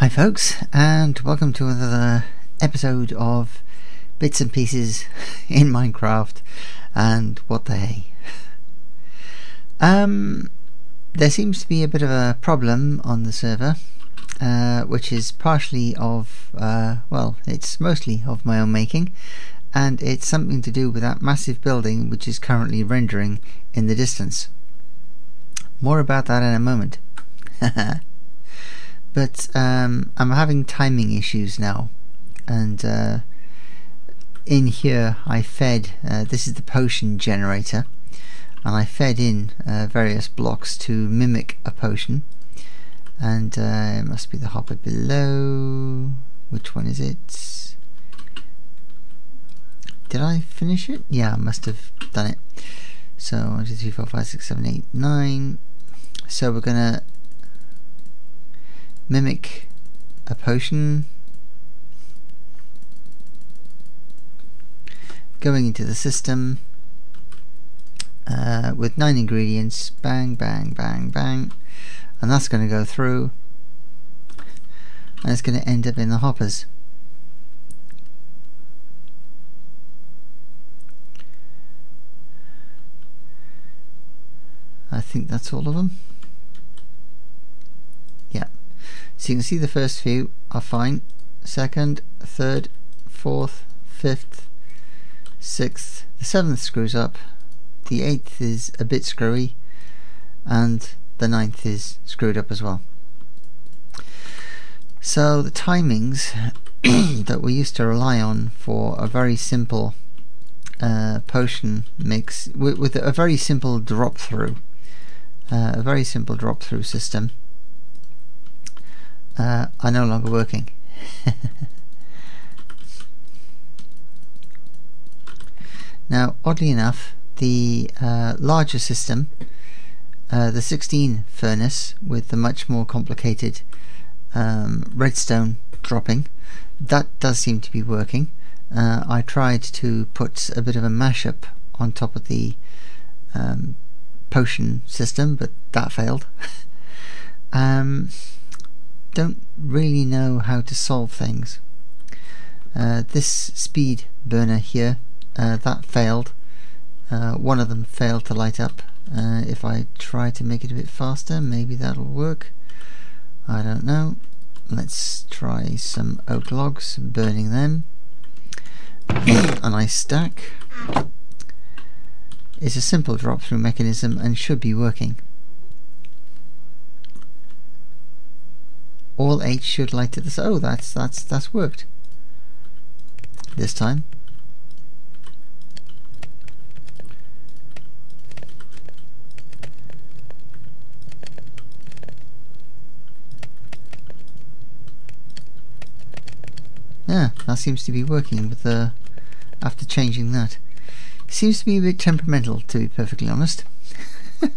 Hi folks and welcome to another episode of Bits and Pieces in Minecraft and what the hey. Um, there seems to be a bit of a problem on the server uh, which is partially of, uh, well it's mostly of my own making and it's something to do with that massive building which is currently rendering in the distance. More about that in a moment. but um, I'm having timing issues now. And uh, in here I fed uh, this is the potion generator. And I fed in uh, various blocks to mimic a potion. And uh, it must be the hopper below. Which one is it? Did I finish it? Yeah I must have done it. So 1 2 3 4 5 6 7 8 9 so we're gonna mimic a potion? Going into the system uh, with nine ingredients bang bang bang bang. And that's going to go through. And it's going to end up in the hoppers. I think that's all of them so you can see the first few are fine. Second, third, fourth, fifth, sixth, the seventh screws up, the eighth is a bit screwy, and the ninth is screwed up as well. So the timings that we used to rely on for a very simple uh, potion mix with, with, a very simple drop through, uh, a very simple drop through system uh, are no longer working. now, oddly enough, the uh, larger system, uh, the 16 furnace with the much more complicated um, redstone dropping, that does seem to be working. Uh, I tried to put a bit of a mashup on top of the um, potion system, but that failed. um, don't really know how to solve things. Uh, this speed burner here, uh, that failed. Uh, one of them failed to light up. Uh, if I try to make it a bit faster, maybe that'll work. I don't know. Let's try some oak logs, burning them. a nice stack. It's a simple drop through mechanism and should be working. All eight should light at the oh that's that's that's worked. This time. Yeah that seems to be working with the after changing that seems to be a bit temperamental to be perfectly honest.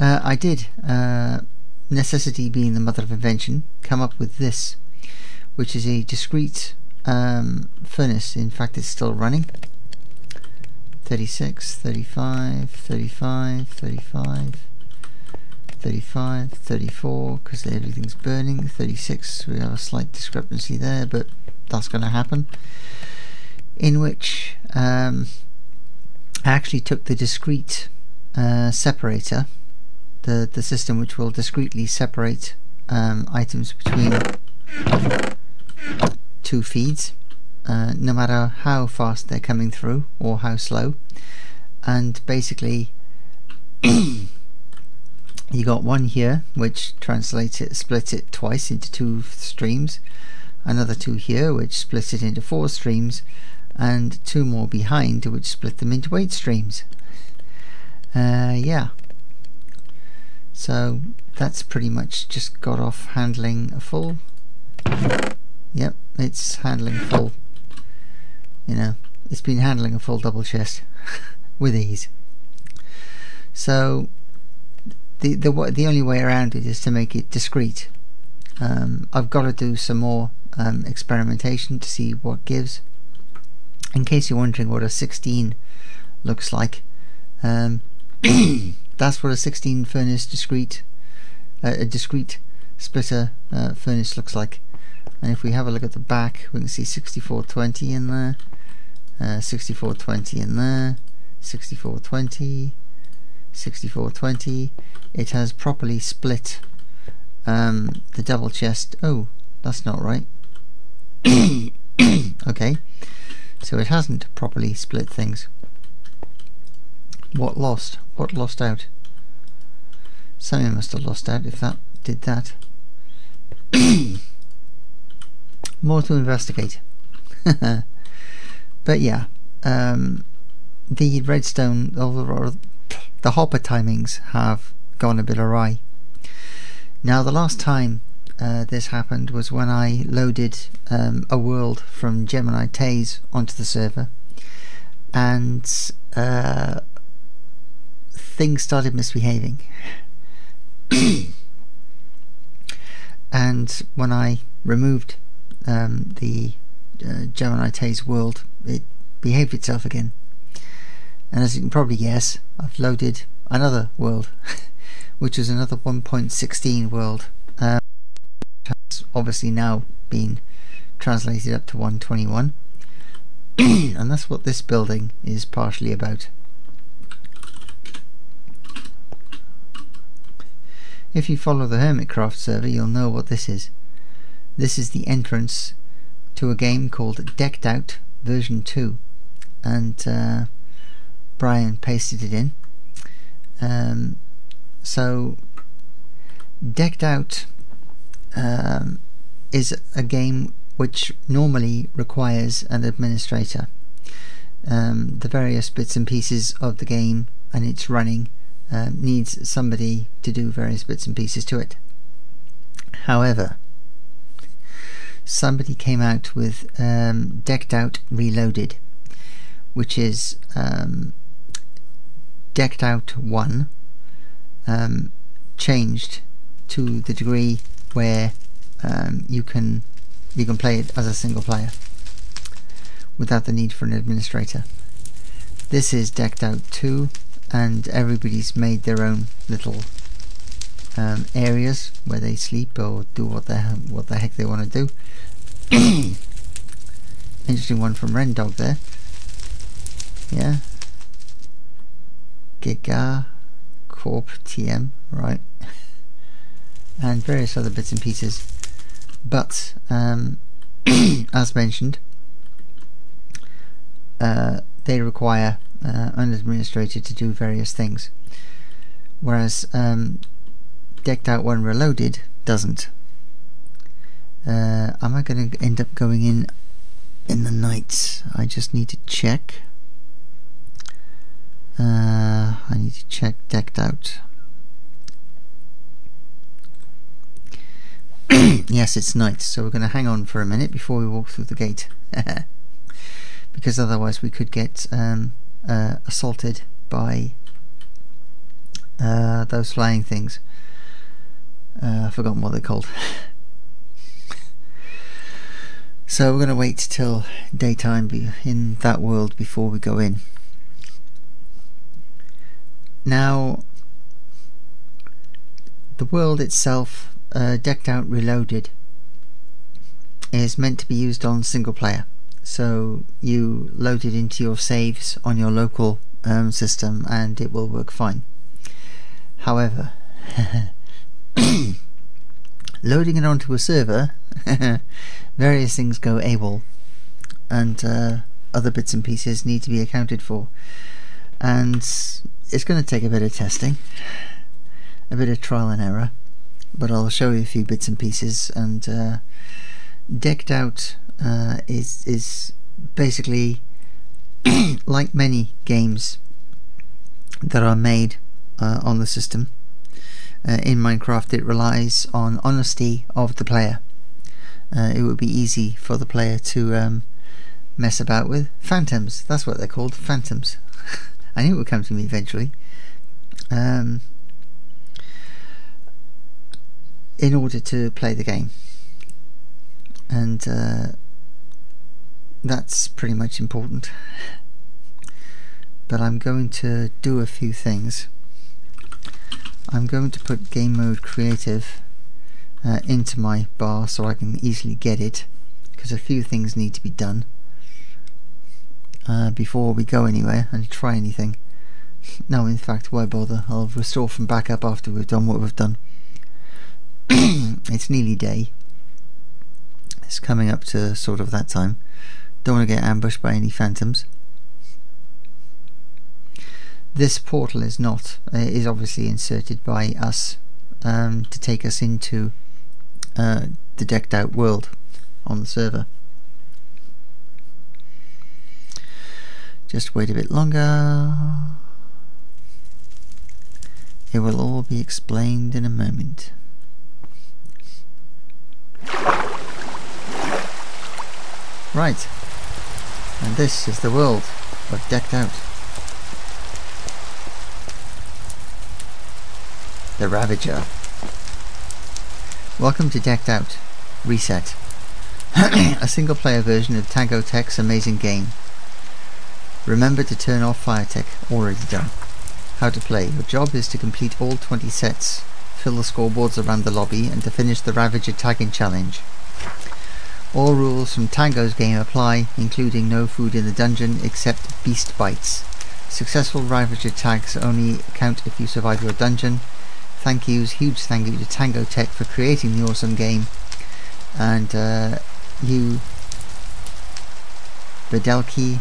Uh, I did uh, necessity being the mother of invention, come up with this, which is a discrete um, furnace. In fact, it's still running. 36, 35, 35, 35, 35, 34, because everything's burning. 36, we have a slight discrepancy there, but that's going to happen. In which um, I actually took the discrete uh, separator the, the system which will discreetly separate um, items between two feeds uh, no matter how fast they're coming through or how slow. And basically you got one here which translates it splits it twice into two streams another two here which splits it into four streams and two more behind which split them into eight streams. Uh, yeah so that's pretty much just got off handling a full. Yep it's handling full. You know it's been handling a full double chest with ease. So the the the only way around it is to make it discrete um, I've got to do some more um, experimentation to see what gives. In case you're wondering what a 16 looks like um, that's what a 16 furnace discrete uh, a discrete splitter uh, furnace looks like. And if we have a look at the back we can see 6420 in there uh, 6420 in there 6420 6420 it has properly split um, the double chest. Oh that's not right. Okay. So it hasn't properly split things what lost? What lost out? Something must have lost out if that did that. More to investigate. But yeah um, the redstone or the hopper timings have gone a bit awry. Now the last time uh, this happened was when I loaded um, a world from Gemini Tays onto the server and uh, things started misbehaving. And when I removed um, the uh, Gemini Tays world it behaved itself again. And as you can probably guess I've loaded another world which is another 1.16 world um, has obviously now been translated up to 121 and that's what this building is partially about if you follow the Hermitcraft server you'll know what this is. This is the entrance to a game called Decked Out version 2 and uh, Brian pasted it in. Um, so Decked Out um, is a game which normally requires an administrator. Um, the various bits and pieces of the game and its running um, needs somebody to do various bits and pieces to it however somebody came out with um, Decked Out Reloaded, which is um, Decked Out 1 um, changed to the degree where um, you can you can play it as a single player without the need for an administrator. This is Decked Out 2 and everybody's made their own little um, areas where they sleep or do what the what the heck they want to do. Interesting one from Rendog there. Yeah. Giga Corp TM, right. and various other bits and pieces. But um, as mentioned, uh, they require uh, administrator to do various things. Whereas um, Decked Out One Reloaded doesn't. Uh, am I going to end up going in in the night? I just need to check. Uh, I need to check decked out. yes, it's night, so we're going to hang on for a minute before we walk through the gate. because otherwise we could get um, uh, assaulted by uh, those flying things. Uh, I've forgotten what they're called. So we're going to wait till daytime in that world before we go in. Now, the world itself, uh, decked out reloaded, is meant to be used on single player. So you load it into your saves on your local um, system and it will work fine. However, loading it onto a server various things go AWOL and uh, other bits and pieces need to be accounted for and it's going to take a bit of testing a bit of trial and error but I'll show you a few bits and pieces and uh, decked out uh, is is basically like many games that are made uh, on the system uh, in Minecraft it relies on honesty of the player uh, it would be easy for the player to um, mess about with. Phantoms, that's what they're called, phantoms. I knew it would come to me eventually. Um, in order to play the game. And uh, that's pretty much important. But I'm going to do a few things. I'm going to put game mode creative uh, into my bar so I can easily get it because a few things need to be done uh, before we go anywhere and try anything. No, in fact, why bother? I'll restore from backup after we've done what we've done. it's nearly day. It's coming up to sort of that time. Don't want to get ambushed by any phantoms. This portal is not, uh, is obviously inserted by us um, to take us into uh, the decked out world on the server. Just wait a bit longer. It will all be explained in a moment. Right, and this is the world of Decked Out. The Ravager. Welcome to Decked Out. Reset. a single player version of TangoTek's amazing game. Remember to turn off fire tick, already done. How to play. Your job is to complete all 20 sets, fill the scoreboards around the lobby, and to finish the Ravager tagging challenge. All rules from Tango's game apply, including no food in the dungeon except beast bites. Successful Ravager tags only count if you survive your dungeon. Thank yous, huge thank you to TangoTek for creating the awesome game. And uh, you, Bedelki,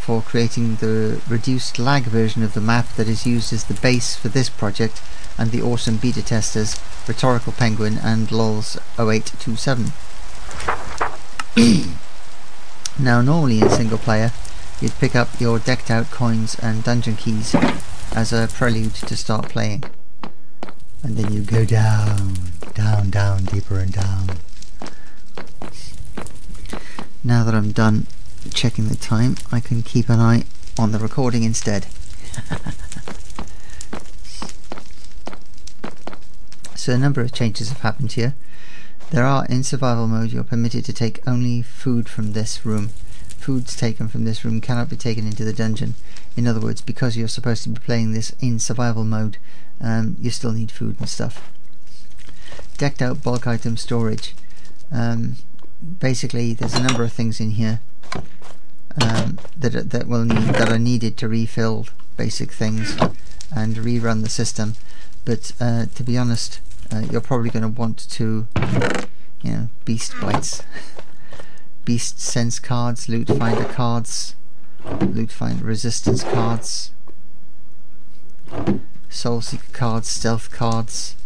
for creating the reduced lag version of the map that is used as the base for this project and the awesome beta testers Rhetorical Penguin and LOLs 0827. now normally in single player you'd pick up your decked out coins and dungeon keys as a prelude to start playing and then you go down, down, down, deeper and down. Now that I'm done checking the time I can keep an eye on the recording instead. so a number of changes have happened here. There are, in survival mode, you're permitted to take only food from this room. Foods taken from this room cannot be taken into the dungeon. In other words, because you're supposed to be playing this in survival mode, um, you still need food and stuff. Decked out bulk item storage. Um, basically, there's a number of things in here um, that that will need that are needed to refill basic things and rerun the system. But uh, to be honest, uh, you're probably going to want to, you know, beast bites, beast sense cards, loot finder cards, loot find resistance cards, soul seeker cards, stealth cards,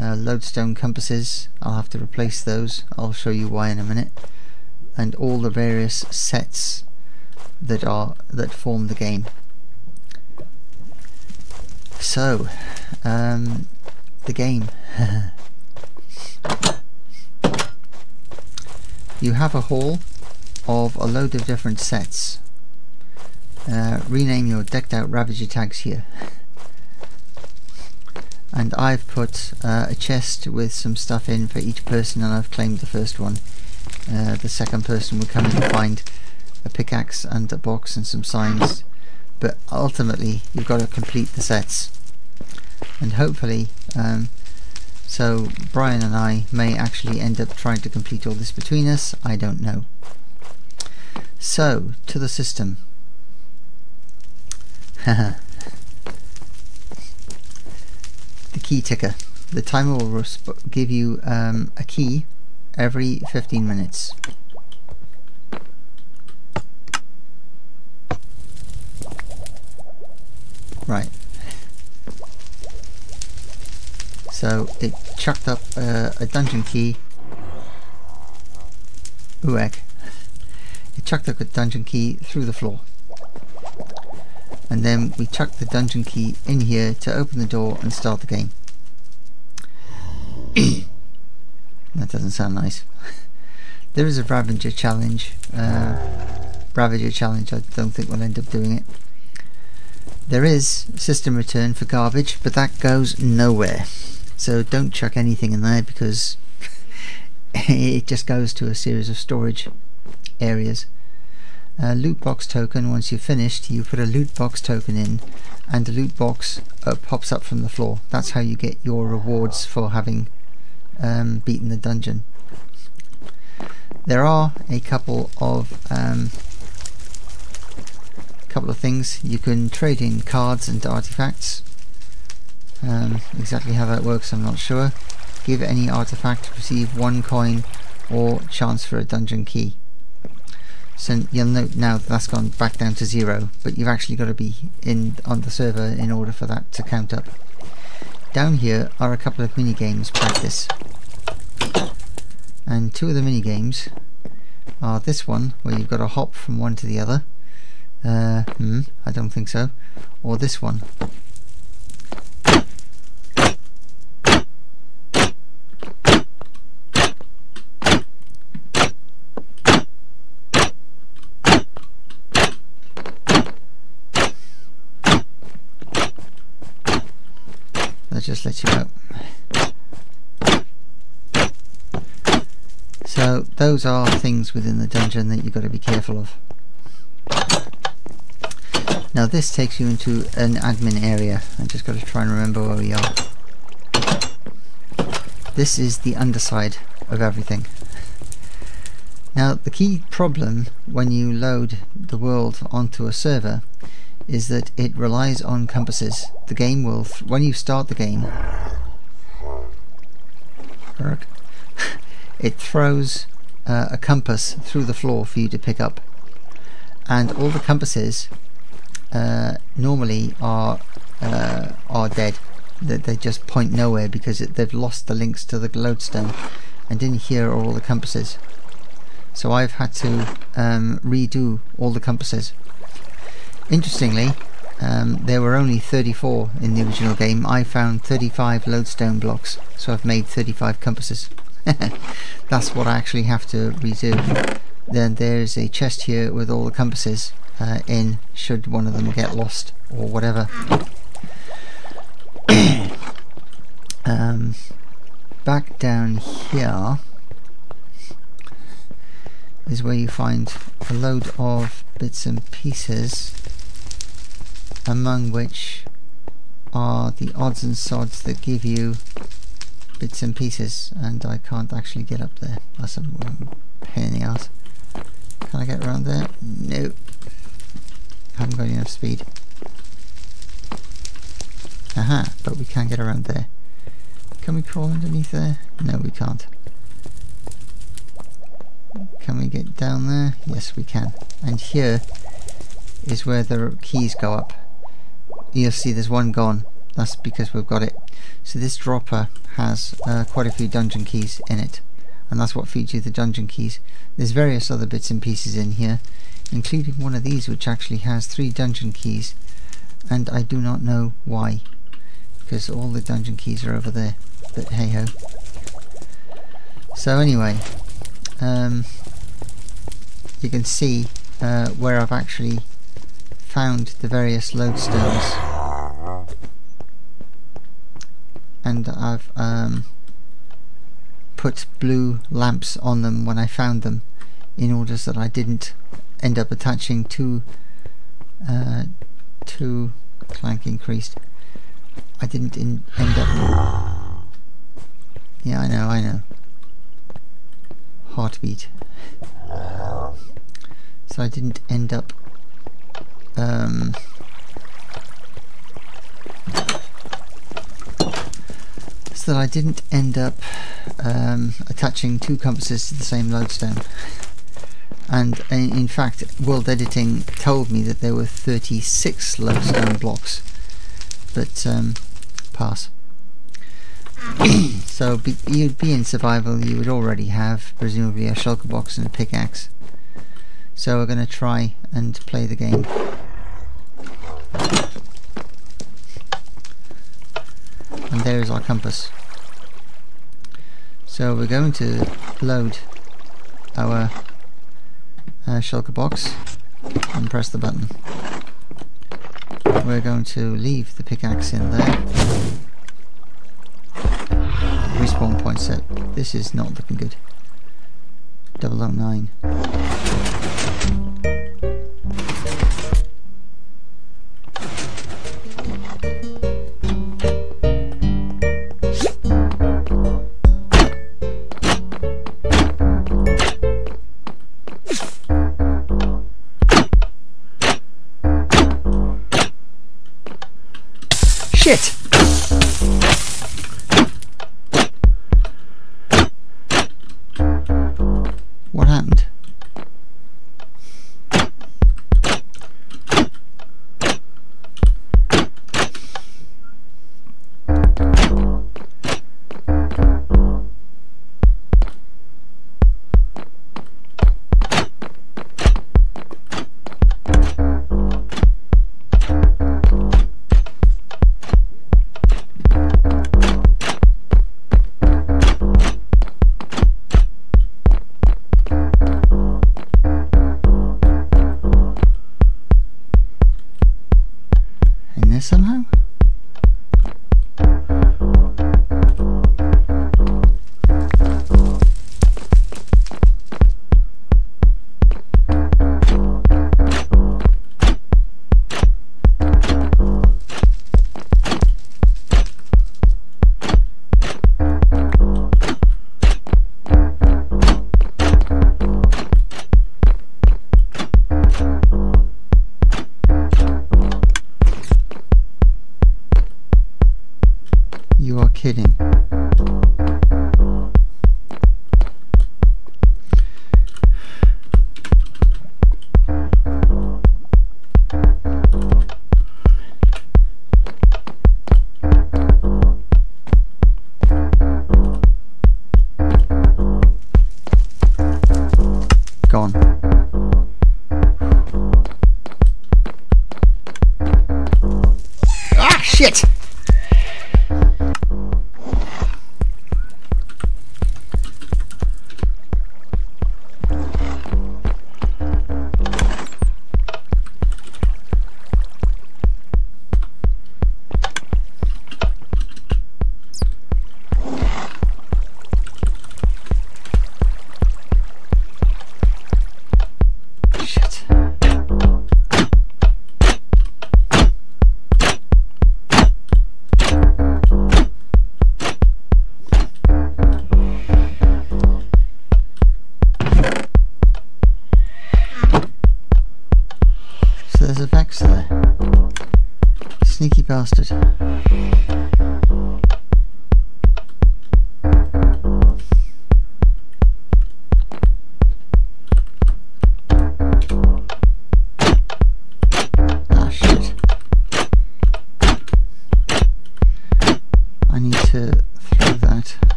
uh, lodestone compasses. I'll have to replace those. I'll show you why in a minute, and all the various sets that are that form the game. So, um, the game. you have a haul of a load of different sets. Uh, rename your decked out Ravager tags here. And I've put uh, a chest with some stuff in for each person and I've claimed the first one. Uh, the second person will come and find a pickaxe and a box and some signs. But ultimately you've got to complete the sets and hopefully um, so Brian and I may actually end up trying to complete all this between us. I don't know. So to the system. The key ticker. The timer will give you um, a key every 15 minutes. Right So it chucked up uh, a dungeon key. Ooh. It chucked up a dungeon key through the floor. And then we chucked the dungeon key in here to open the door and start the game. that doesn't sound nice. there is a Ravager challenge. Uh, Ravager challenge, I don't think we'll end up doing it. There is system return for garbage, but that goes nowhere. So don't chuck anything in there because it just goes to a series of storage areas. A loot box token, once you've finished, you put a loot box token in and the loot box uh, pops up from the floor. That's how you get your rewards for having um, beaten the dungeon. There are a couple of um, couple of things you can trade in cards and artifacts. Um, exactly how that works, I'm not sure. Give any artifact, receive one coin, or chance for a dungeon key. So you'll note now that that's gone back down to zero, but you've actually got to be in on the server in order for that to count up. Down here are a couple of mini games practice. And two of the mini games are this one, where you've got to hop from one to the other. Uh, hmm, I don't think so. Or this one, just let you out. So those are things within the dungeon that you've got to be careful of. Now this takes you into an admin area. I just got to try and remember where we are. This is the underside of everything. Now the key problem when you load the world onto a server is that it relies on compasses. The game will, when you start the game, it throws uh, a compass through the floor for you to pick up. And all the compasses uh, normally are uh, are dead. That they just point nowhere because it, they've lost the links to the lodestone. And in here are all the compasses. So I've had to um, redo all the compasses. Interestingly, um, there were only 34 in the original game. I found 35 lodestone blocks, so I've made 35 compasses. That's what I actually have to redo. Then there's a chest here with all the compasses uh, in, should one of them get lost or whatever. um, back down here is where you find a load of bits and pieces among which are the odds and sods that give you bits and pieces and I can't actually get up there that's a pain in the ass can I get around there? no haven't got enough speed. Aha but we can get around there. Can we crawl underneath there? no we can't. Can we get down there? yes we can. And here is where the keys go up you'll see there's one gone. That's because we've got it. So this dropper has uh, quite a few dungeon keys in it. And that's what feeds you the dungeon keys. There's various other bits and pieces in here including one of these which actually has three dungeon keys. And I do not know why because all the dungeon keys are over there. But hey ho. So anyway um, you can see uh, where I've actually found the various lodestones. And I've um, put blue lamps on them when I found them in order so that I didn't end up attaching two uh, two clank increased. I didn't end up yeah I know I know. Heartbeat. So I didn't end up um, so that I didn't end up um, attaching two compasses to the same lodestone. And in fact world editing told me that there were 36 lodestone blocks but um, pass. So be, you'd be in survival. You would already have presumably a shulker box and a pickaxe. So we're going to try and play the game and there is our compass. So we're going to load our uh, shulker box and press the button. We're going to leave the pickaxe in there. Respawn point set. This is not looking good. 009 shit! there somehow?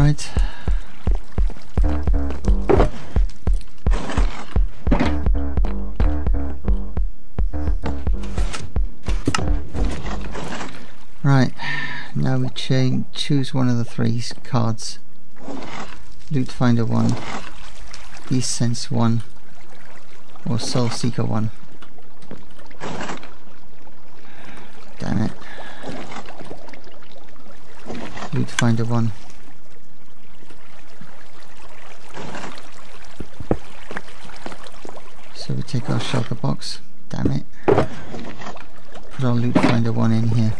Right. Right, now we choose one of the three cards. Loot Finder 1, Beast Sense 1, or Soul Seeker 1. Damn it. Loot Finder 1. So we take our shulker box. Damn it. Put our Loot Finder 1 in here.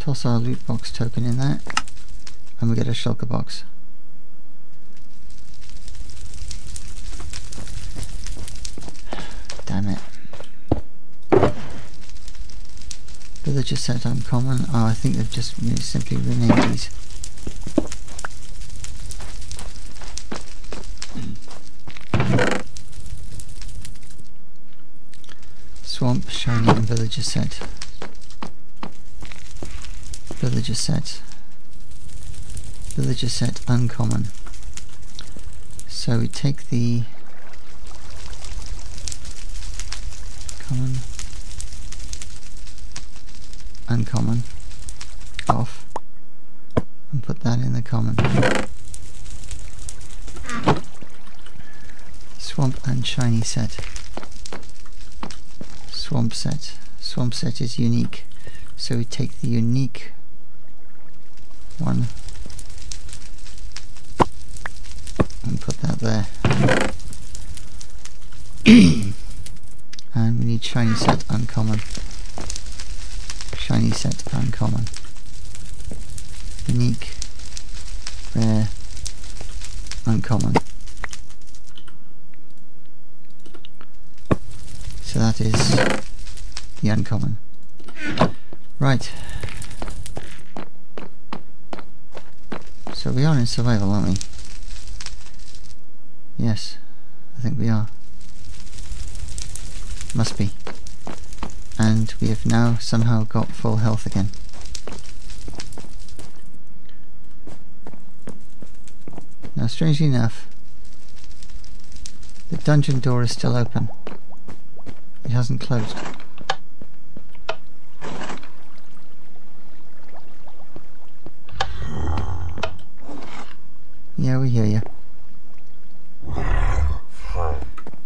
Toss our loot box token in that and we get a shulker box. Damn it. Villager set uncommon. Oh, I think they've just you know, simply renamed these. Swamp, shiny and villager set. Villager set. Villager set uncommon. So we take the common, uncommon off and put that in the common. Swamp and shiny set. Swamp set. Swamp set is unique. So we take the unique one and put that there. and we need shiny set uncommon. Shiny set uncommon. Unique, rare, uncommon. So that is the uncommon. Right. So we are in survival, aren't we? Yes, I think we are. Must be. And we have now somehow got full health again. Now strangely enough, the dungeon door is still open. It hasn't closed. Yeah, we hear you.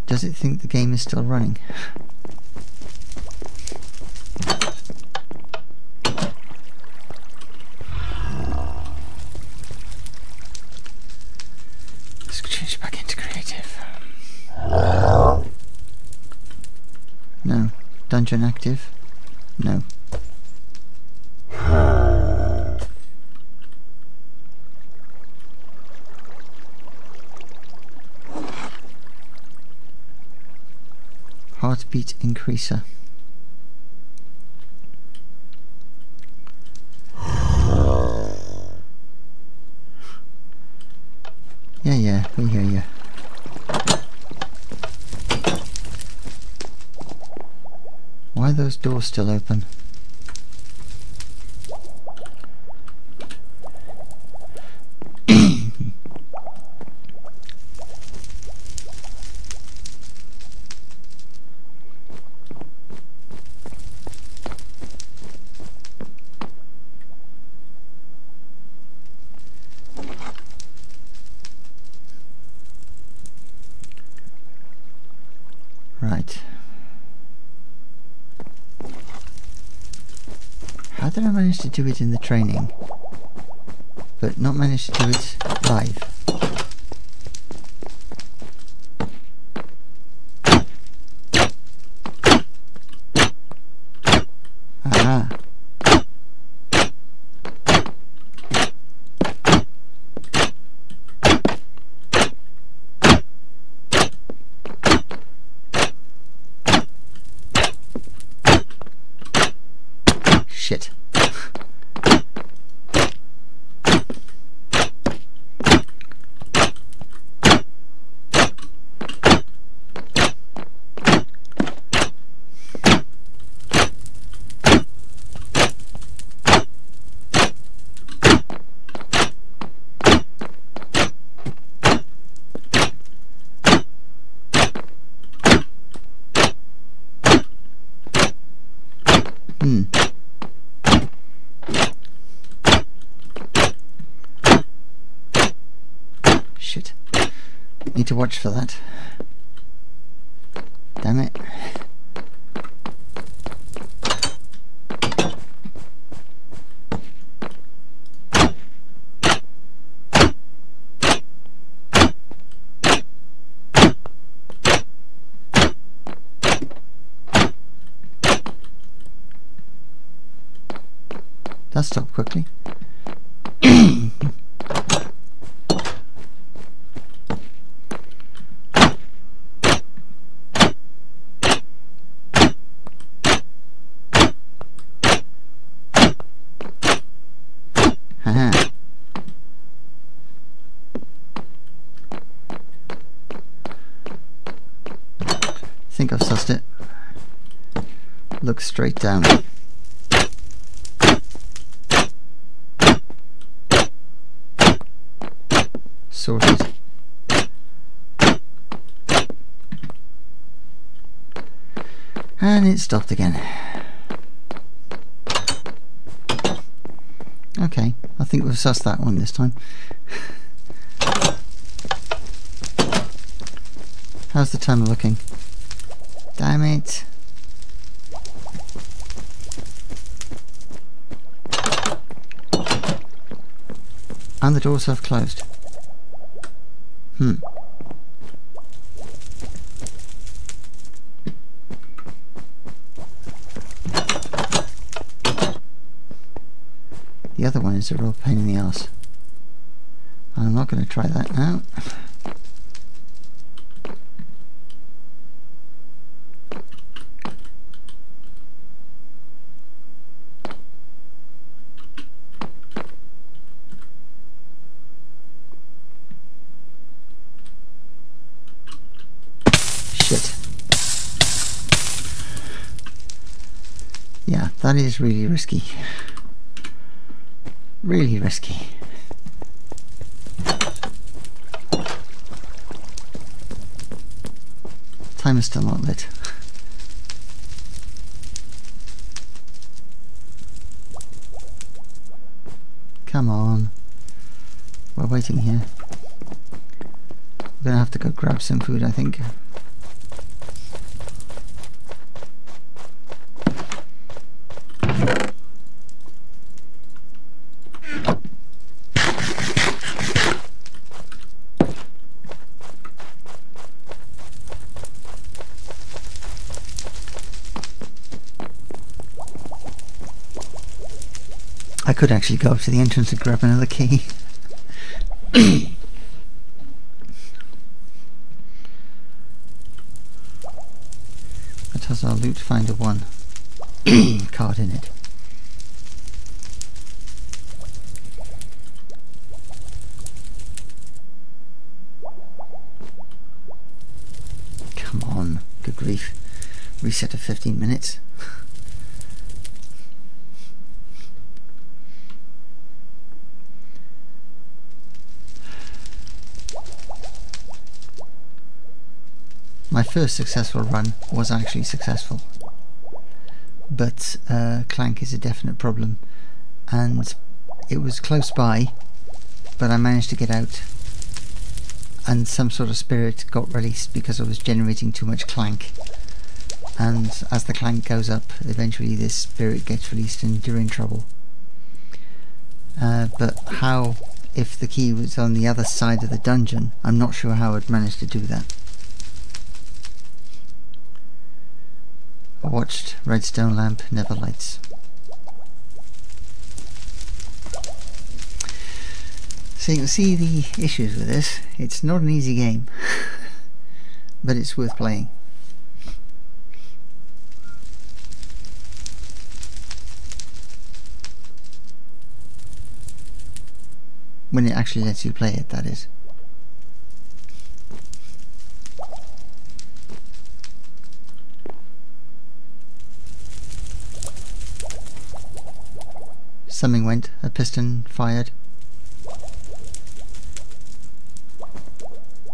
Does it think the game is still running? Let's change back into creative. No. Dungeon active? No. Increaser. Yeah, yeah, we hear you. Why are those doors still open? Right. How did I manage to do it in the training? but not managed to do it live. Ah. Shit. Hmm. Shit. Watch for that. Damn it. That stopped quickly. Haha. Think I've sussed it. Look straight down. Sorted. And it stopped again. Okay, I think we've sussed that one this time. How's the timer looking? Damn it. And the doors have closed. Hmm. The other one is a real pain in the ass. I'm not going to try that now. Shit. Yeah, that is really risky. Really risky. Time is still not lit. Come on. We're waiting here. We're gonna have to go grab some food, I think. Could actually go up to the entrance and grab another key. that has our loot finder one card in it. Come on, good grief. Reset to 15 minutes. My first successful run was actually successful, but uh, Clank is a definite problem, and it was close by, but I managed to get out, and some sort of spirit got released because I was generating too much Clank, and as the Clank goes up, eventually this spirit gets released and you're in trouble. uh, but how if the key was on the other side of the dungeon I'm not sure how I'd manage to do that I watched redstone lamp never lights so you can see the issues with this. It's not an easy game but it's worth playing. When it actually lets you play it, that is. Something went, a piston fired.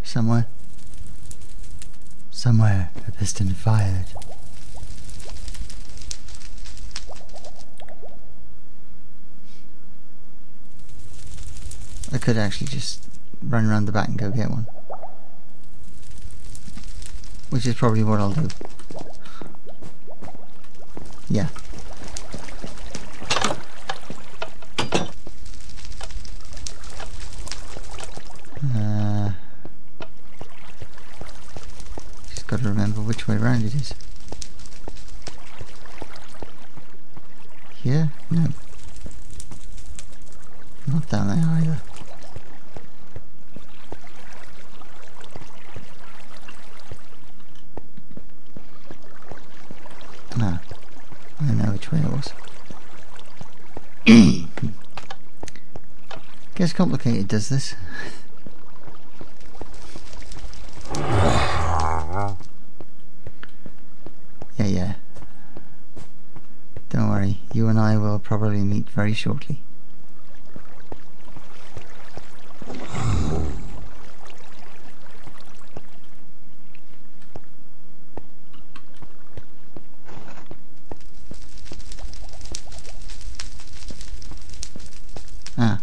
Somewhere. Somewhere, a piston fired. I could actually just run around the back and go get one. Which is probably what I'll do. Yeah. Uh, just got to remember which way around it is. Here? No. Not down there either. No. I know which way it was. Gets complicated, does this? yeah, yeah. Don't worry, you and I will probably meet very shortly. Ah,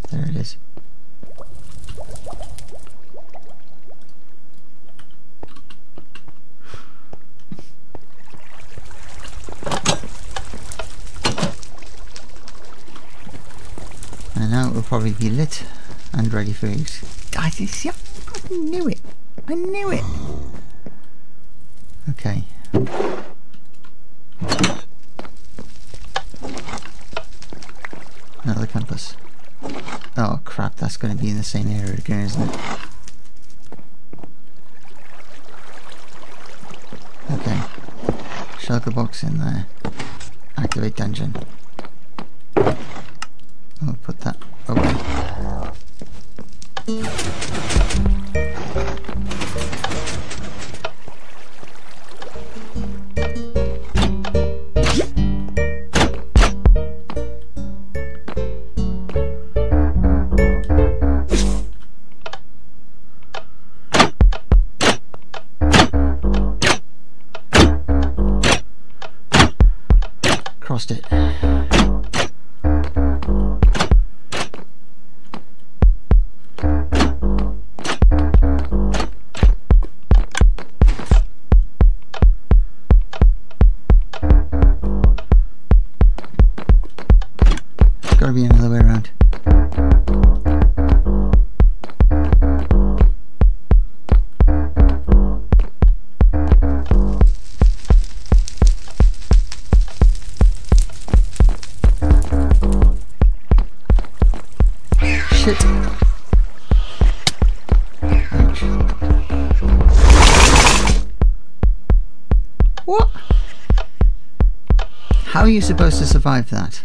probably be lit and ready for use. I, see, I knew it. I knew it. Okay. Another compass. Oh crap, that's going to be in the same area again, isn't it? Okay. Shulker box in there. Activate dungeon. I'll put that are you supposed to survive that?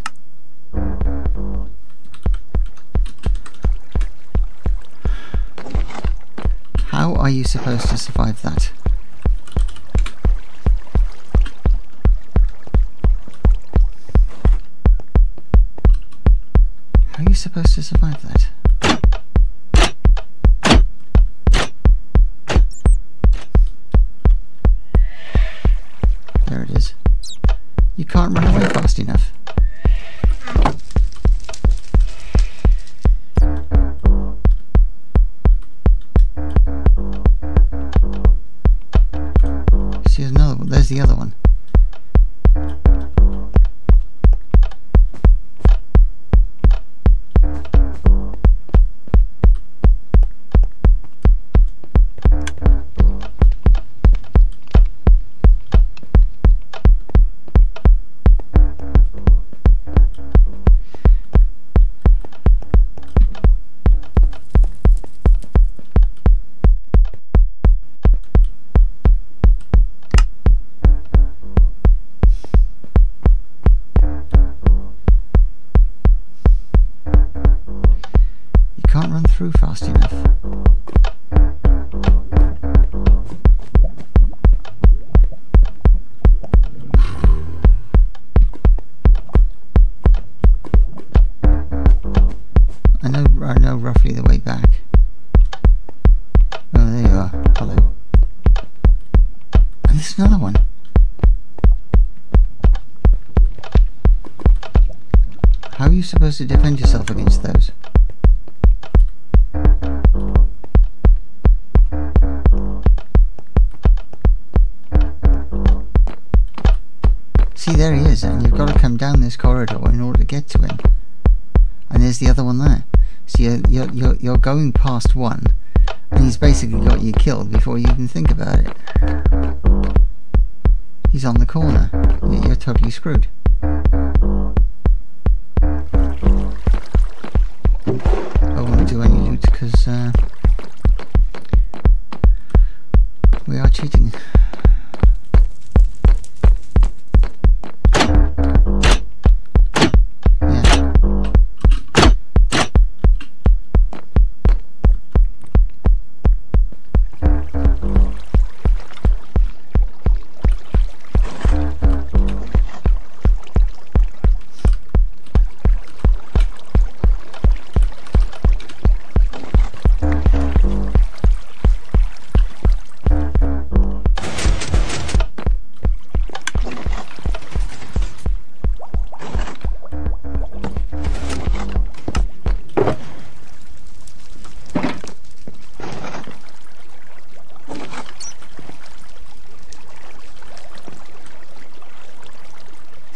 How are you supposed to survive that? How are you supposed to survive that? Before you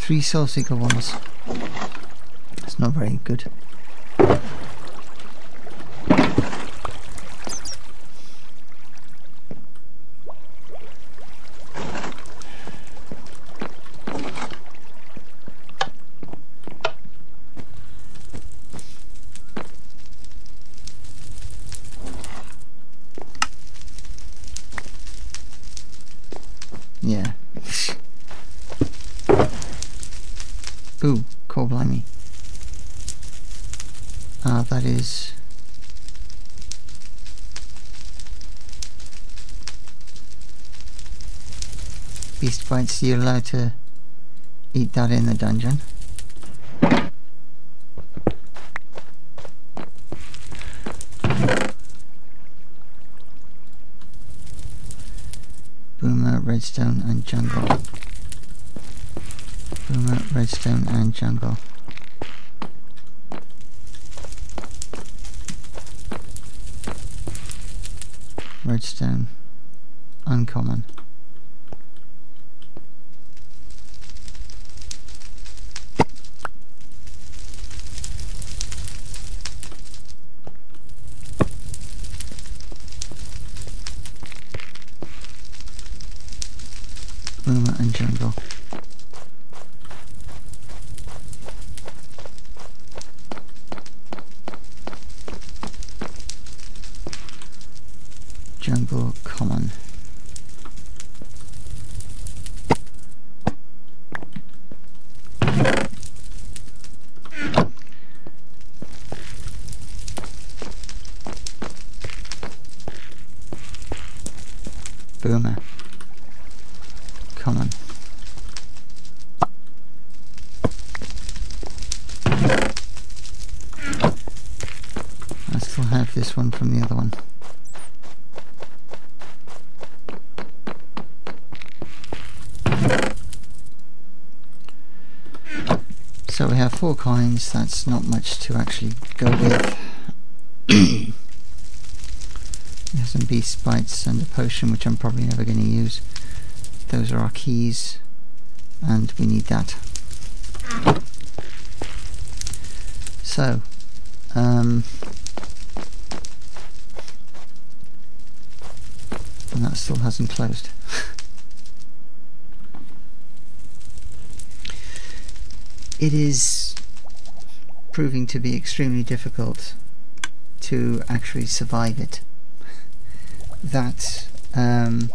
Three soul seeker ones. It's not very good. Yeah. Ooh, coal blimey. Ah, that is... Bites, you're allowed to eat that in the dungeon. Boomer, redstone and jungle. Boomer, redstone and jungle. Redstone. Uncommon. Boomer and jungle. Jungle common. Boomer. Common. I still have this one from the other one. So we have that's not much to actually go with. we have some beast bites and a potion which I'm probably never going to use. Those are our keys and we need that. So, um, and that still hasn't closed. it is proving to be extremely difficult to actually survive it. That um,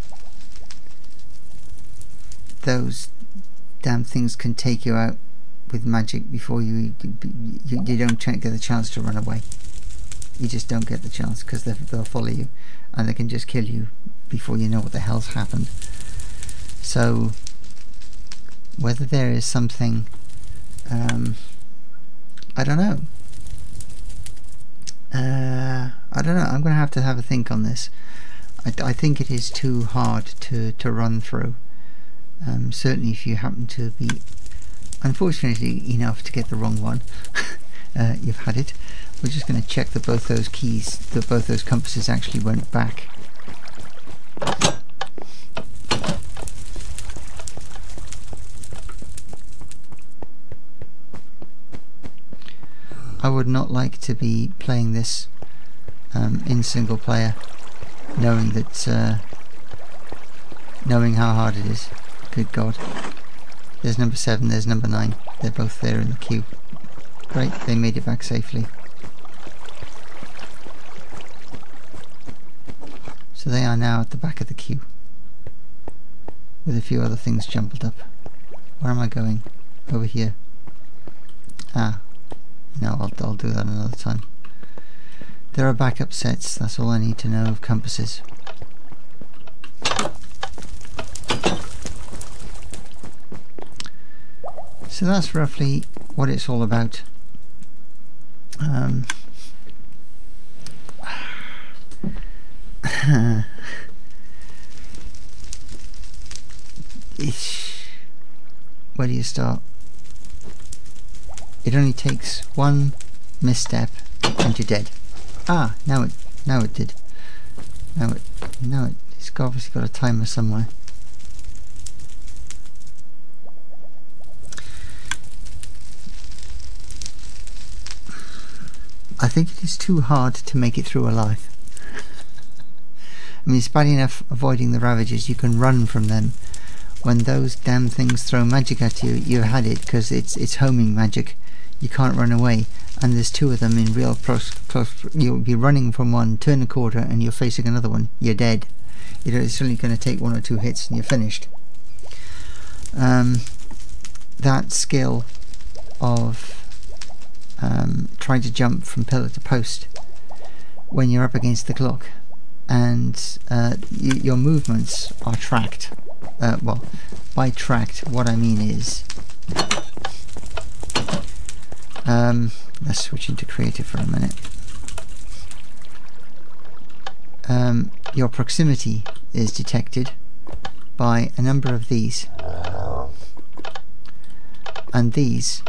those damn things can take you out with magic before you you, you don't get the chance to run away. You just don't get the chance because they'll follow you and they can just kill you before you know what the hell's happened. So whether there is something um, I don't know. Uh, I don't know. I'm going to have to have a think on this. I, I think it is too hard to, to run through. Um, certainly if you happen to be unfortunately enough to get the wrong one, uh, you've had it. We're just going to check that both those keys, that both those compasses actually went back. I would not like to be playing this um, in single player, knowing that, uh, knowing how hard it is. Good God. There's number 7, there's number 9. They're both there in the queue. Great, they made it back safely. So they are now at the back of the queue. With a few other things jumbled up. Where am I going? Over here. Ah. No, I'll, I'll do that another time. There are backup sets, that's all I need to know of compasses. So that's roughly what it's all about. Um, where do you start? It only takes one misstep and you're dead. Ah, now it, now it did. Now it, now it, it's obviously got a timer somewhere. I think it is too hard to make it through alive. I mean, it's bad enough avoiding the ravages, you can run from them. When those damn things throw magic at you, you've had it, because it's, it's homing magic. You can't run away. And there's two of them in real close, close, you'll be running from one, turn a quarter, and you're facing another one. You're dead. You know it's only going to take one or two hits and you're finished. Um, that skill of um, trying to jump from pillar to post when you're up against the clock and uh, your movements are tracked uh, well by tracked what I mean is um, let's switch into creative for a minute um, your proximity is detected by a number of these and these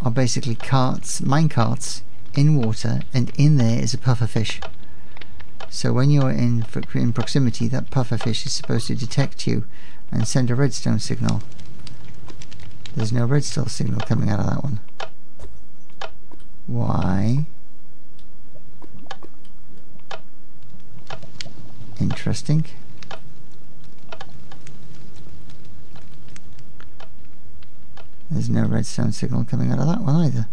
are basically carts, mine carts in water and in there is a puffer fish. So when you're in, in proximity that puffer fish is supposed to detect you and send a redstone signal. There's no redstone signal coming out of that one. Why? Interesting. There's no redstone signal coming out of that one either.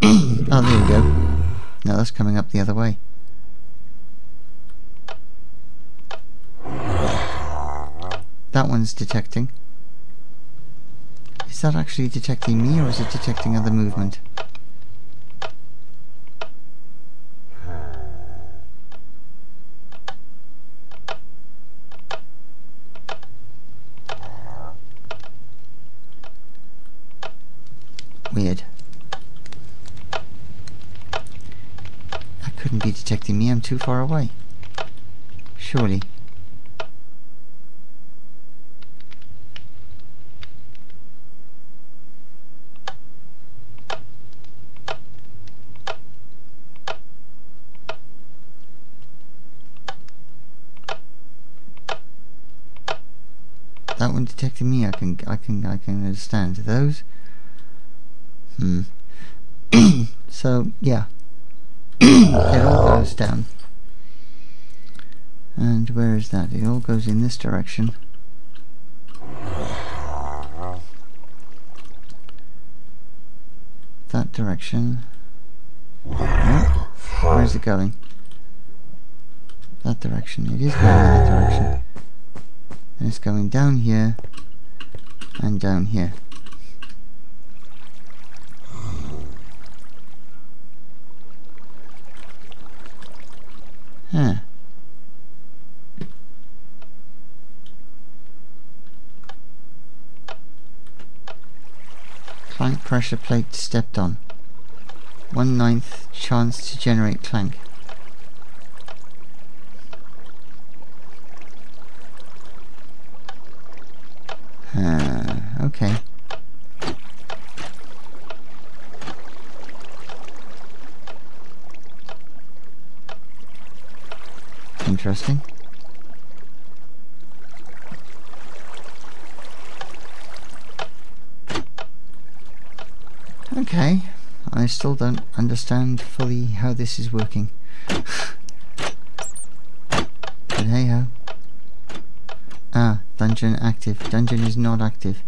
oh, there we go. No, that's coming up the other way. That one's detecting. Is that actually detecting me or is it detecting other movement? Weird. That couldn't be detecting me, I'm too far away. Surely. That one detecting me, I can, I can, I can understand. Those Hmm. so, yeah. it all goes down. And where is that? It all goes in this direction. That direction. Where is it going? That direction. It is going in that direction. And it's going down here and down here. Huh. Clank pressure plate stepped on. One ninth chance to generate clank. Uh, okay. Interesting. Okay, I still don't understand fully how this is working. but hey ho. Ah, dungeon active. Dungeon is not active.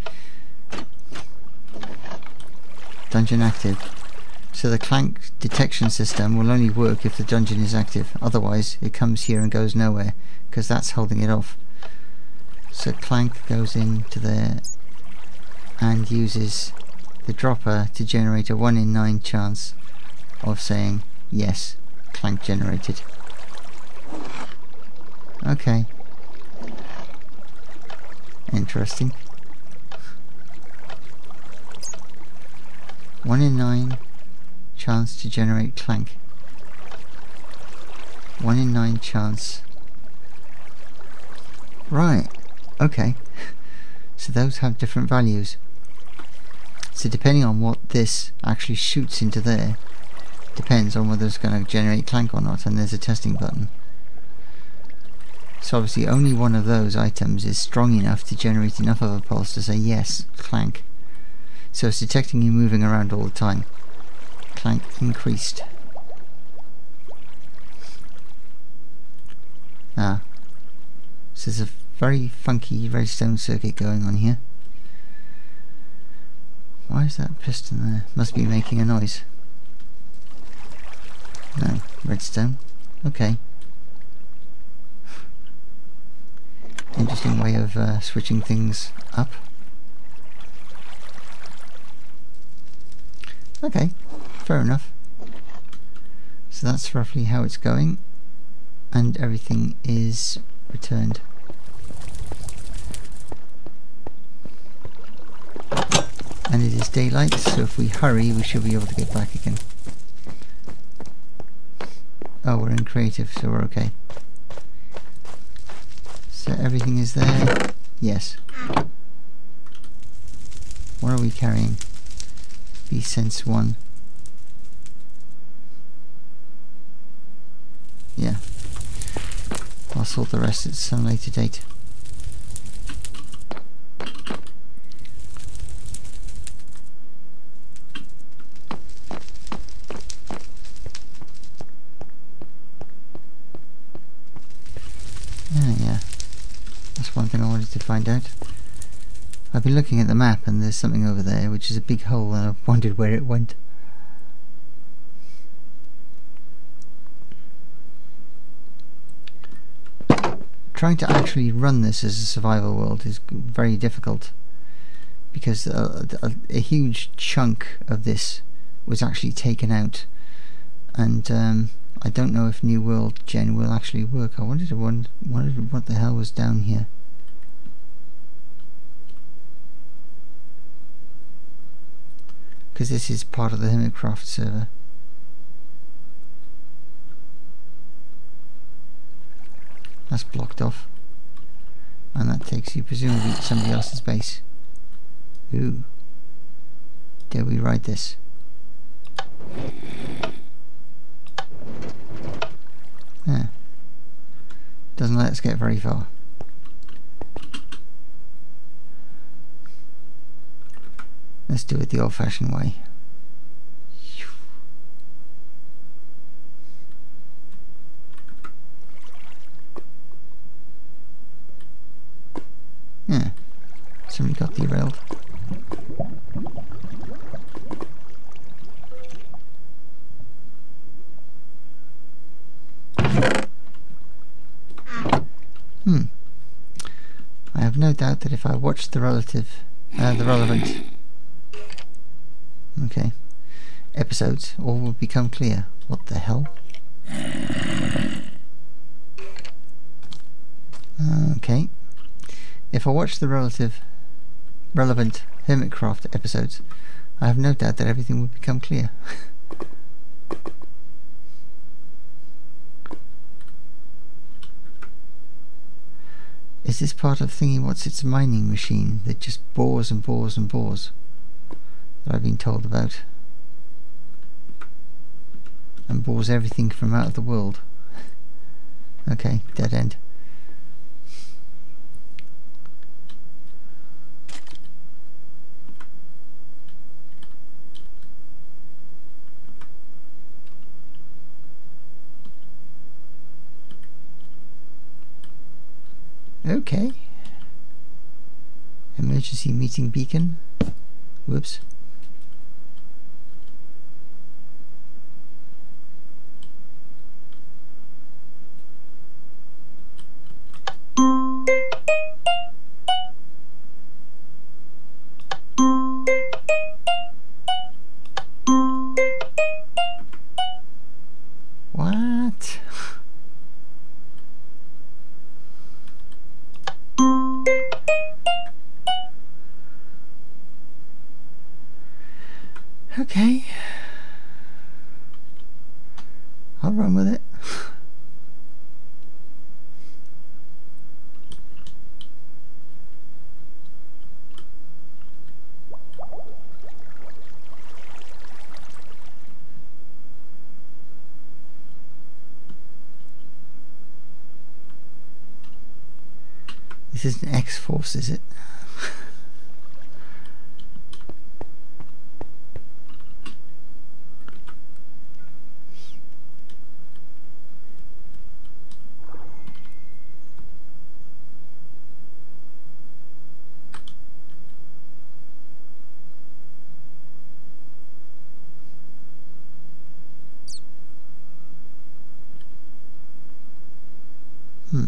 Dungeon active. So the clank detection system will only work if the dungeon is active. Otherwise it comes here and goes nowhere because that's holding it off. So clank goes into there and uses the dropper to generate a 1 in 9 chance of saying yes, clank generated. Okay. Interesting. 1 in 9 chance to generate clank. 1 in 9 chance. Right, okay. So those have different values. So depending on what this actually shoots into there, depends on whether it's going to generate clank or not, and there's a testing button. So obviously only one of those items is strong enough to generate enough of a pulse to say yes, clank. So it's detecting you moving around all the time clank increased. Ah. So there's a very funky redstone circuit going on here. Why is that piston there? Must be making a noise. No, redstone. Okay. Interesting way of uh, switching things up. Okay fair enough. So that's roughly how it's going and everything is returned. And it is daylight so if we hurry we should be able to get back again. Oh we're in creative so we're okay. So everything is there. Yes. What are we carrying? V-Sense 1. Yeah. I'll sort the rest at some later date. Yeah, yeah. That's one thing I wanted to find out. I've been looking at the map and there's something over there which is a big hole and I've wondered where it went trying to actually run this as a survival world is very difficult because a, a, a huge chunk of this was actually taken out and um, I don't know if New World Gen will actually work. I wanted to wonder, wondered what the hell was down here. Because this is part of the Hermitcraft server. That's blocked off. And that takes you presumably to somebody else's base. Ooh. Dare we ride this? Yeah. Doesn't let us get very far. Let's do it the old fashioned way. Yeah. Somebody got derailed. Hmm. I have no doubt that if I watch the relative, uh, the relevant, okay, episodes, all will become clear. What the hell? Okay. If I watch the relative, relevant Hermitcraft episodes, I have no doubt that everything will become clear. Is this part of thingy what's its mining machine that just bores and bores and bores that I've been told about? And bores everything from out of the world. Okay dead end Okay. Emergency meeting beacon. Whoops. Is it? Hmm.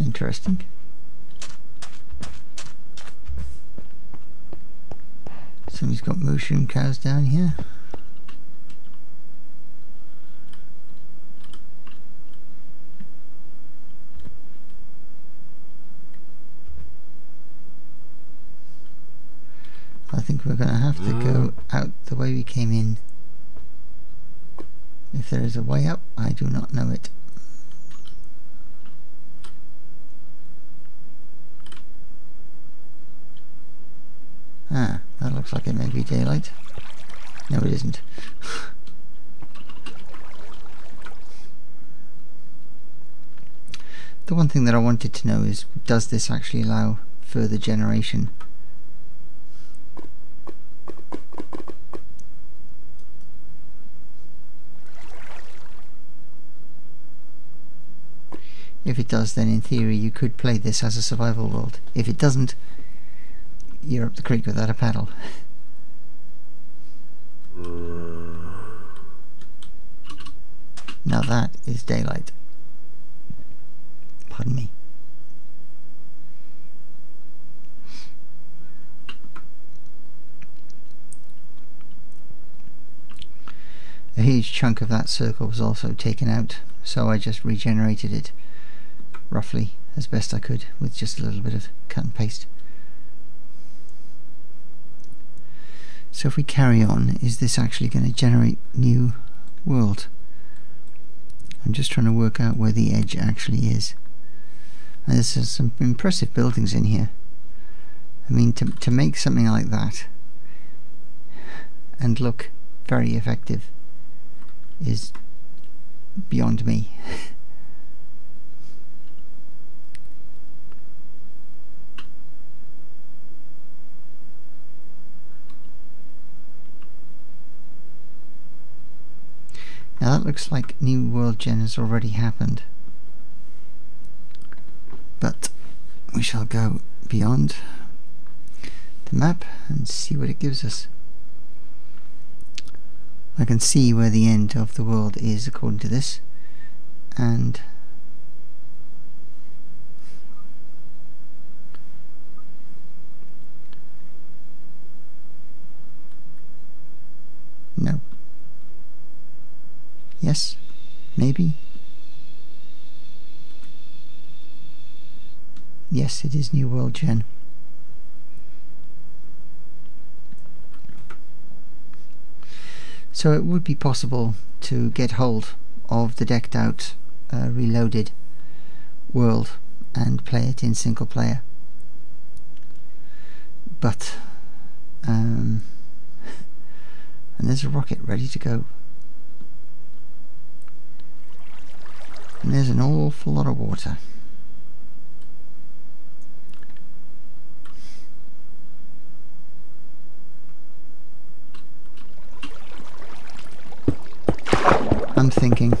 Interesting. Somebody's got mushroom cows down here. I think we're going to have to go mm. out the way we came in. If there is a way up, I do not know it. Ah, that looks like it may be daylight. No, it isn't. the one thing that I wanted to know is, does this actually allow further generation? If it does, then in theory you could play this as a survival world. If it doesn't, you're up the creek without a paddle. now that is daylight. Pardon me. A huge chunk of that circle was also taken out, so I just regenerated it roughly as best I could with just a little bit of cut and paste. So if we carry on, is this actually going to generate new world? I'm just trying to work out where the edge actually is. And there's some impressive buildings in here. I mean, to, to make something like that and look very effective is beyond me. Now that looks like New World Gen has already happened. But we shall go beyond the map and see what it gives us. I can see where the end of the world is according to this and no Yes, maybe. Yes, it is New World Gen. So it would be possible to get hold of the decked out uh, reloaded world and play it in single player. But um, and there's a rocket ready to go. And there's an awful lot of water. I'm thinking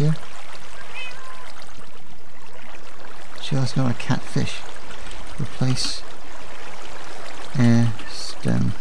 around here. Also know a catfish. Replace air stone.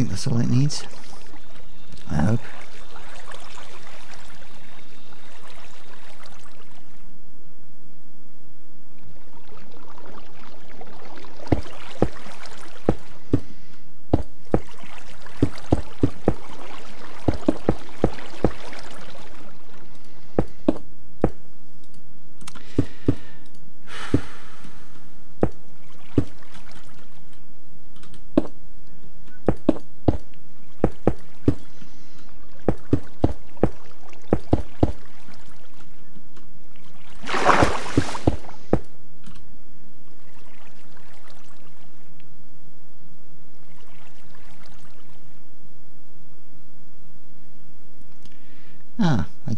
think that's all it needs. I hope.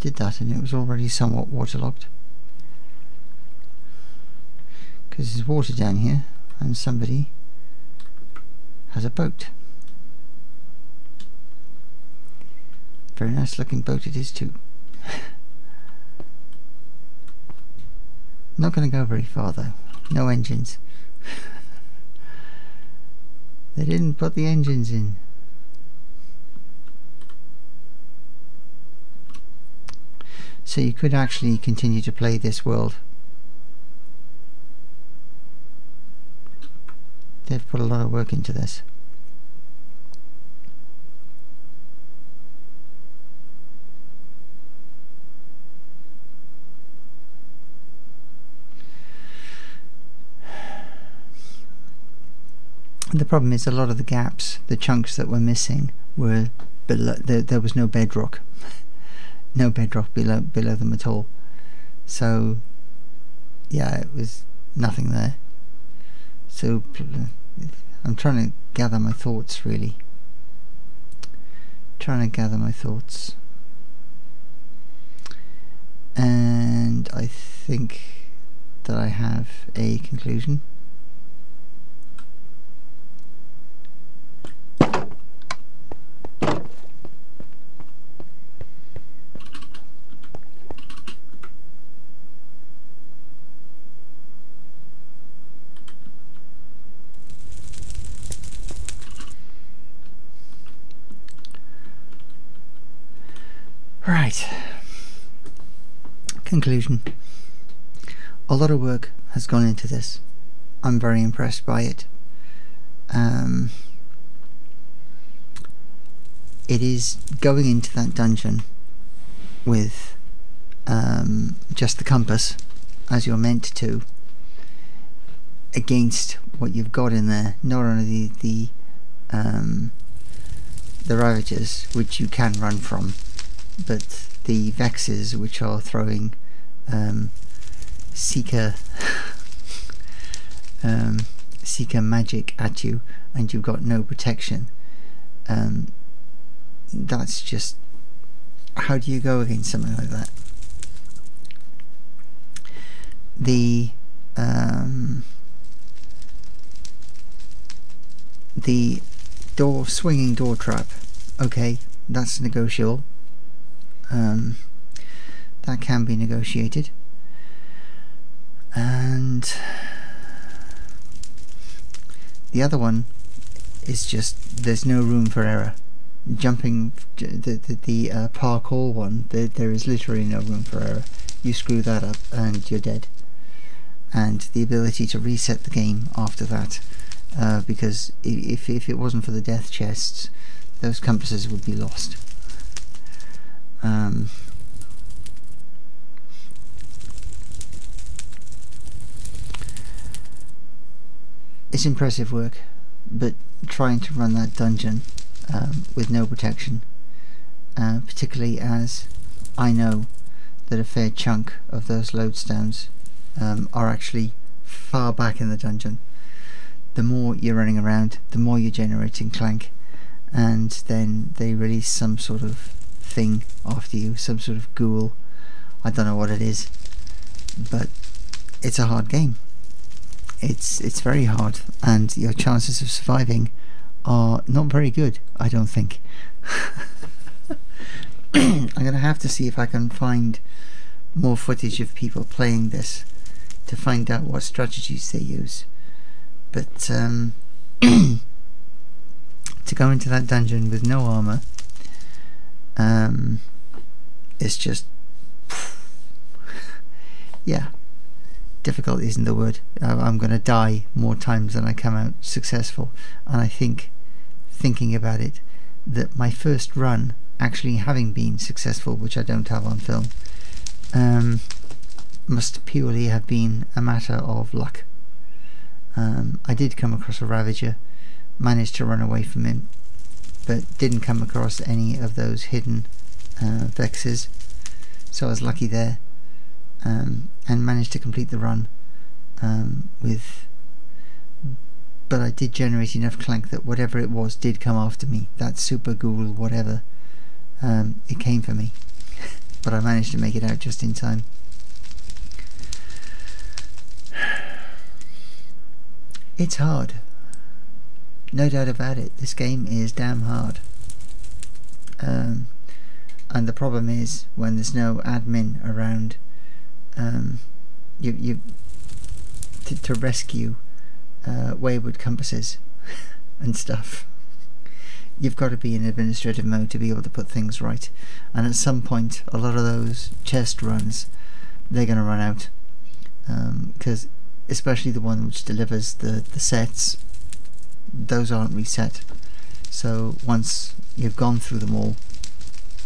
Did that and it was already somewhat waterlogged. Because there's water down here and somebody has a boat. Very nice looking boat it is too. Not going to go very far though. No engines. They didn't put the engines in So you could actually continue to play this world. They've put a lot of work into this. the problem is a lot of the gaps, the chunks that were missing were below, there, there was no bedrock no bedrock below below them at all. So yeah, it was nothing there. So I'm trying to gather my thoughts really. Trying to gather my thoughts. And I think that I have a conclusion. Right. Conclusion. A lot of work has gone into this. I'm very impressed by it. Um, it is going into that dungeon with um, just the compass as you're meant to against what you've got in there not only the the, um, the ravagers which you can run from but the vexes which are throwing um, seeker um, seeker magic at you and you've got no protection. Um, that's just how do you go against something like that? The um, the door swinging door trap okay that's negotiable. Um, that can be negotiated. And the other one is just there's no room for error. Jumping the the, the uh, parkour one there, there is literally no room for error. You screw that up and you're dead. And the ability to reset the game after that uh, because if, if it wasn't for the death chests those compasses would be lost. Um, it's impressive work but trying to run that dungeon um, with no protection uh, particularly as I know that a fair chunk of those lodestones um, are actually far back in the dungeon. The more you're running around, the more you're generating clank, and then they release some sort of thing after you, some sort of ghoul. I don't know what it is, but it's a hard game. It's it's very hard, and your chances of surviving are not very good. I don't think. I'm gonna have to see if I can find more footage of people playing this to find out what strategies they use. But um, to go into that dungeon with no armor, um, it's just yeah, difficult isn't the word. I'm going to die more times than I come out successful, and I think thinking about it that my first run actually having been successful, which I don't have on film. Um, must purely have been a matter of luck. Um, I did come across a Ravager, managed to run away from him, but didn't come across any of those hidden uh, Vexes, so I was lucky there, um, and managed to complete the run um, with. But I did generate enough clank that whatever it was did come after me. That super ghoul, whatever, um, it came for me. but I managed to make it out just in time. It's hard. No doubt about it. This game is damn hard. Um, and the problem is when there's no admin around, um, you you to, to rescue uh, wayward compasses and stuff. You've got to be in administrative mode to be able to put things right, and at some point, a lot of those chest runs, they're going to run out because um, especially the one which delivers the, the sets, those aren't reset. So once you've gone through them all,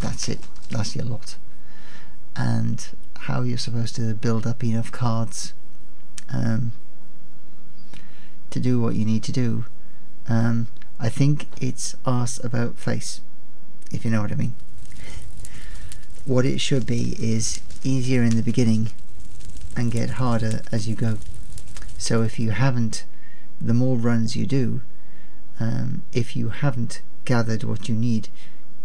that's it, that's your lot. And how you're supposed to build up enough cards um, to do what you need to do. Um, I think it's ask about face, if you know what I mean. What it should be is easier in the beginning and get harder as you go. So if you haven't, the more runs you do, um, if you haven't gathered what you need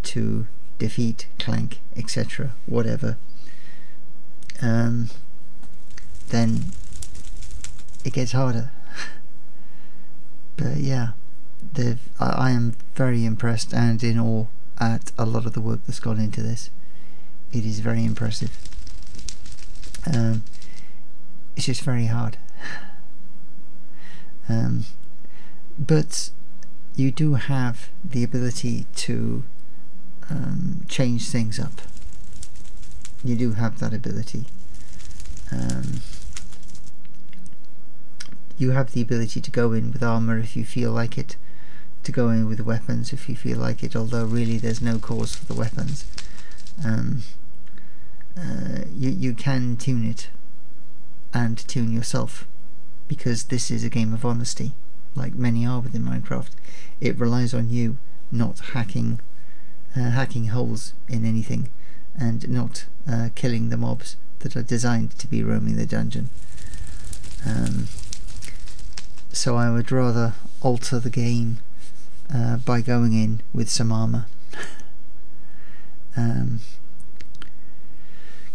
to defeat Clank, etc., whatever, um, then it gets harder. but yeah, I, I am very impressed and in awe at a lot of the work that's gone into this. It is very impressive. Um, it's just very hard. Um, but you do have the ability to um, change things up you do have that ability. Um, you have the ability to go in with armor if you feel like it, to go in with weapons if you feel like it, although really there's no cause for the weapons. Um, uh, you, you can tune it and tune yourself because this is a game of honesty like many are within Minecraft it relies on you not hacking uh, hacking holes in anything and not uh, killing the mobs that are designed to be roaming the dungeon. Um, so I would rather alter the game uh, by going in with some armor. Um,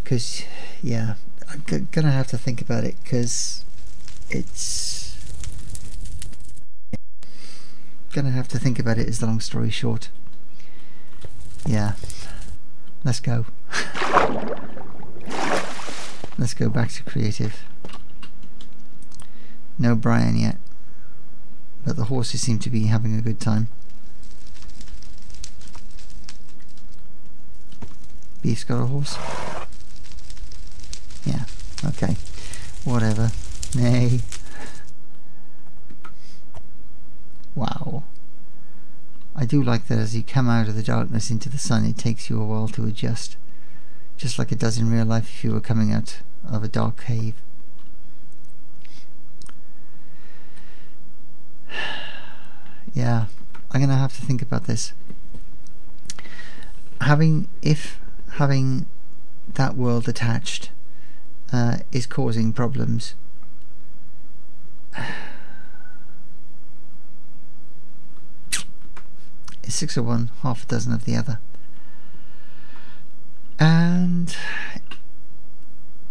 because yeah I'm gonna have to think about it because it's gonna have to think about it is the long story short. Yeah let's go let's go back to creative no Brian yet but the horses seem to be having a good time Beef's got a horse yeah, okay. Whatever. Nay. Wow. I do like that as you come out of the darkness into the sun it takes you a while to adjust. Just like it does in real life if you were coming out of a dark cave. yeah, I'm going to have to think about this. Having, if having that world attached uh, is causing problems. It's six of one, half a dozen of the other. And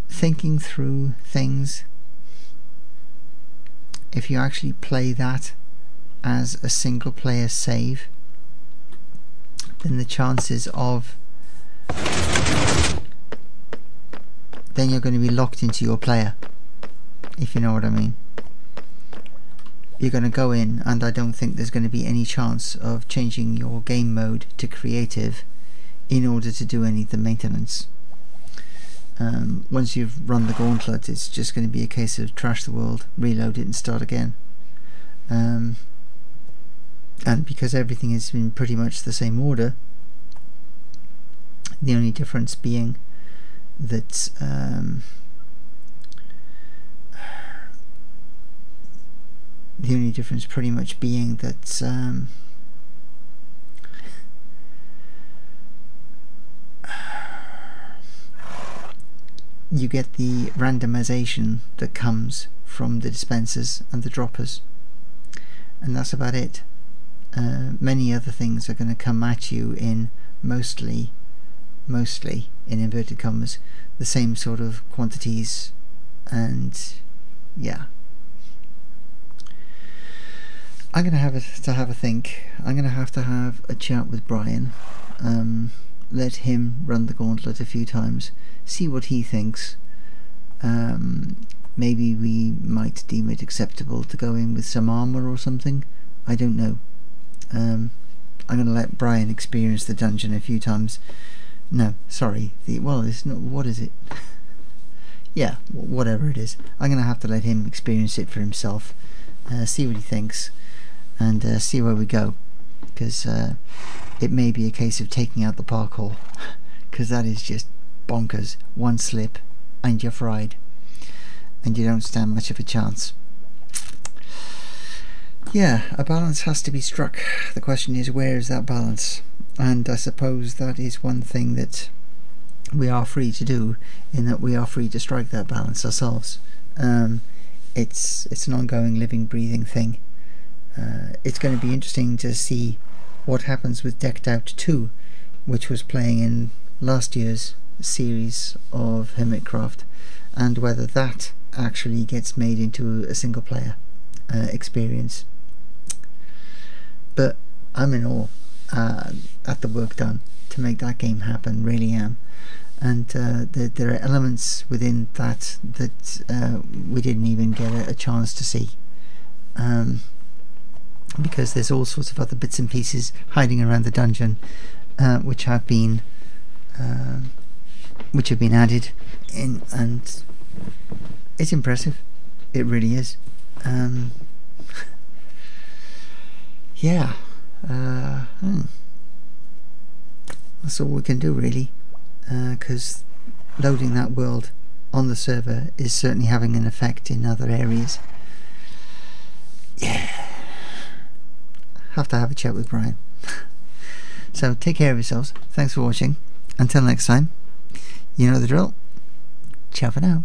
thinking through things, if you actually play that as a single player save, then the chances of then you're going to be locked into your player if you know what I mean you're going to go in and I don't think there's going to be any chance of changing your game mode to creative in order to do any of the maintenance. Um, once you've run the gauntlet it's just going to be a case of trash the world reload it and start again. Um, and because everything has been pretty much the same order the only difference being that um, the only difference pretty much being that um, you get the randomization that comes from the dispensers and the droppers. And that's about it. Uh, many other things are going to come at you in mostly mostly in inverted commas the same sort of quantities and yeah I'm gonna have a, to have a think I'm gonna have to have a chat with Brian um, let him run the gauntlet a few times see what he thinks um, maybe we might deem it acceptable to go in with some armor or something I don't know um, I'm gonna let Brian experience the dungeon a few times no, sorry. The well, it's not. What is it? yeah, whatever it is. I'm gonna have to let him experience it for himself, uh, see what he thinks, and uh, see where we go. Because uh, it may be a case of taking out the parkour, because that is just bonkers. One slip, and you're fried, and you don't stand much of a chance. Yeah, a balance has to be struck. The question is, where is that balance? and I suppose that is one thing that we are free to do in that we are free to strike that balance ourselves um, it's it's an ongoing living breathing thing uh, it's going to be interesting to see what happens with Decked Out 2 which was playing in last year's series of Hermitcraft and whether that actually gets made into a single player uh, experience. But I'm in awe uh, at the work done to make that game happen really am. And uh, there, there, are elements within that that uh, we didn't even get a, a chance to see. Um, because there's all sorts of other bits and pieces hiding around the dungeon uh, which have been um, which have been added in, and it's impressive. It really is. Um, yeah. Uh, hmm. That's all we can do really, because uh, loading that world on the server is certainly having an effect in other areas. Yeah. Have to have a chat with Brian. so take care of yourselves. Thanks for watching. Until next time, you know the drill. Ciao for now.